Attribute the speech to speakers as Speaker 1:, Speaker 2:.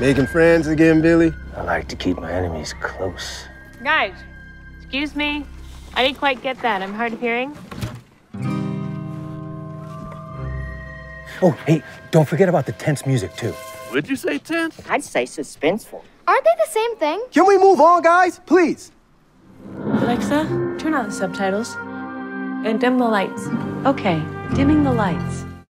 Speaker 1: Making friends again, Billy?
Speaker 2: I like to keep my enemies close.
Speaker 3: Guys, excuse me. I didn't quite get that. I'm hard of hearing.
Speaker 2: Oh, hey, don't forget about the tense music, too.
Speaker 4: Would you say tense?
Speaker 5: I'd say suspenseful.
Speaker 6: Aren't they the same thing?
Speaker 1: Can we move on, guys? Please.
Speaker 3: Alexa, turn on the subtitles and dim the lights.
Speaker 7: Okay, dimming the lights.